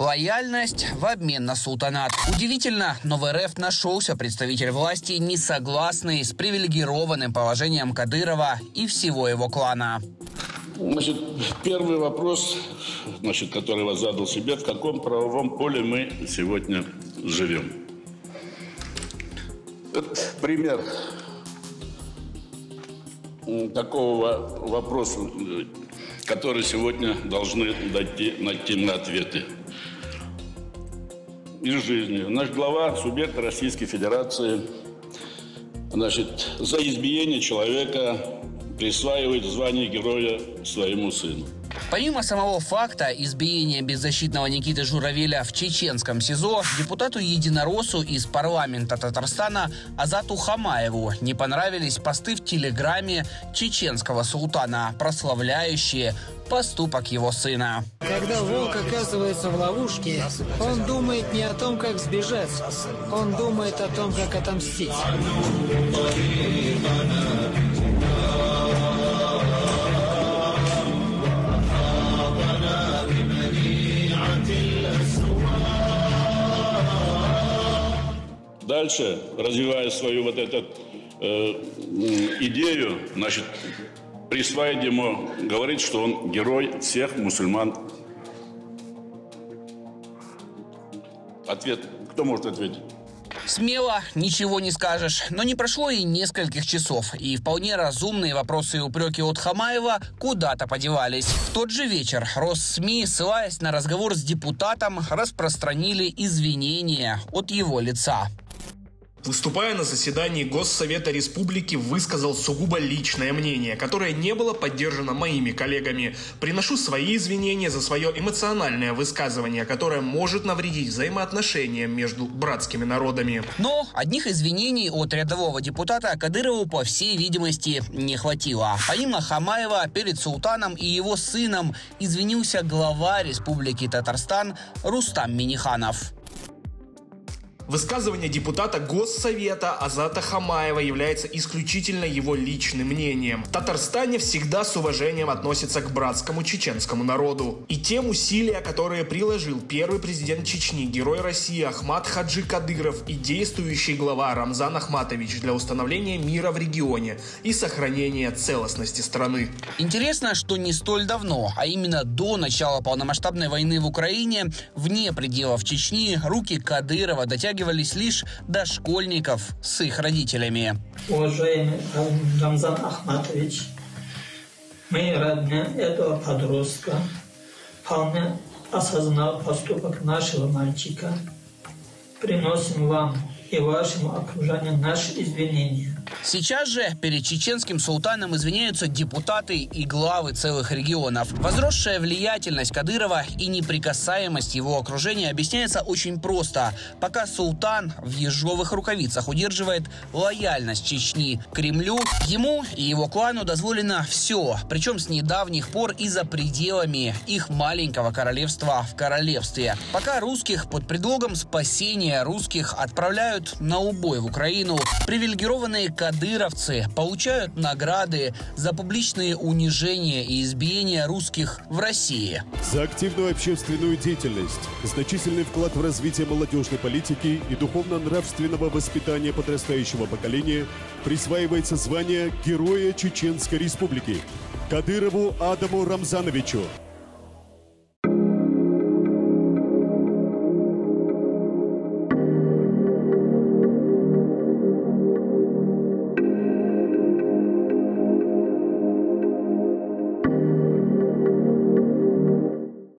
Лояльность в обмен на султанат. Удивительно, но в РФ нашелся представитель власти, не согласный с привилегированным положением Кадырова и всего его клана. Значит, первый вопрос, значит, который вас задал себе, в каком правовом поле мы сегодня живем? Пример такого вопроса, который сегодня должны дойти, найти на ответы из жизни. Наш глава субъекта Российской Федерации значит, за избиение человека присваивает звание героя своему сыну. Помимо самого факта избиения беззащитного Никиты Журавеля в чеченском СИЗО, депутату Единороссу из парламента Татарстана Азату Хамаеву не понравились посты в телеграмме чеченского султана, прославляющие поступок его сына. Когда волк оказывается в ловушке, он думает не о том, как сбежать, он думает о том, как отомстить. Дальше, развивая свою вот эту э, идею, значит, присваивает ему, говорит, что он герой всех мусульман. Ответ. Кто может ответить? Смело, ничего не скажешь. Но не прошло и нескольких часов, и вполне разумные вопросы и упреки от Хамаева куда-то подевались. В тот же вечер Россми, ссылаясь на разговор с депутатом, распространили извинения от его лица. Выступая на заседании Госсовета Республики, высказал сугубо личное мнение, которое не было поддержано моими коллегами. Приношу свои извинения за свое эмоциональное высказывание, которое может навредить взаимоотношениям между братскими народами. Но одних извинений от рядового депутата Кадырову, по всей видимости, не хватило. Помимо Хамаева, перед султаном и его сыном извинился глава Республики Татарстан Рустам Миниханов. Высказывание депутата Госсовета Азата Хамаева является исключительно его личным мнением. В Татарстане всегда с уважением относятся к братскому чеченскому народу. И тем усилия, которые приложил первый президент Чечни, герой России Ахмат Хаджи Кадыров и действующий глава Рамзан Ахматович для установления мира в регионе и сохранения целостности страны. Интересно, что не столь давно, а именно до начала полномасштабной войны в Украине, вне пределов Чечни, руки Кадырова дотягивали дотягивались лишь до школьников с их родителями. Уважаемый Рамзан Ахматович, мы родня этого подростка, вполне осознав поступок нашего мальчика, приносим вам и вашему окружению наши извинения. Сейчас же перед чеченским султаном извиняются депутаты и главы целых регионов. Возросшая влиятельность Кадырова и неприкасаемость его окружения объясняется очень просто. Пока султан в ежовых рукавицах удерживает лояльность Чечни Кремлю, ему и его клану дозволено все, причем с недавних пор и за пределами их маленького королевства в королевстве. Пока русских под предлогом спасения русских отправляют на убой в Украину, привилегированные кадыровцы получают награды за публичные унижения и избиения русских в России. За активную общественную деятельность, значительный вклад в развитие молодежной политики и духовно-нравственного воспитания подрастающего поколения присваивается звание Героя Чеченской Республики Кадырову Адаму Рамзановичу